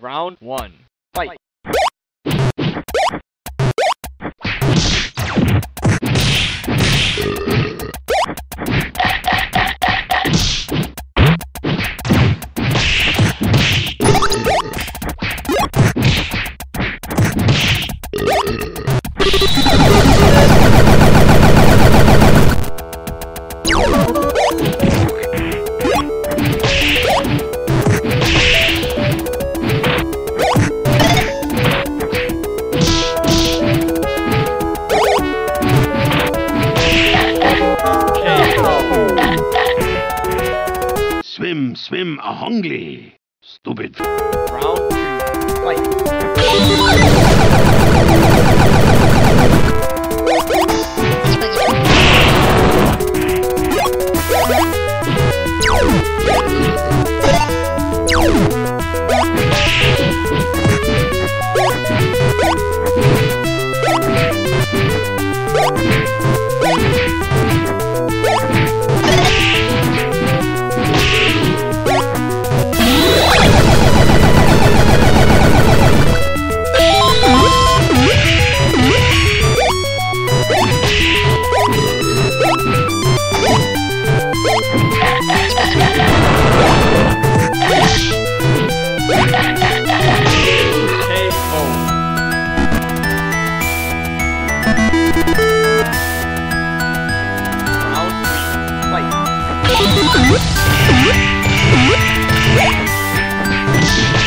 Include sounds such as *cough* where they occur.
Round one. Fight. Swim, swim, a hungry. Stupid. Round two. Fight. *laughs* Let's go.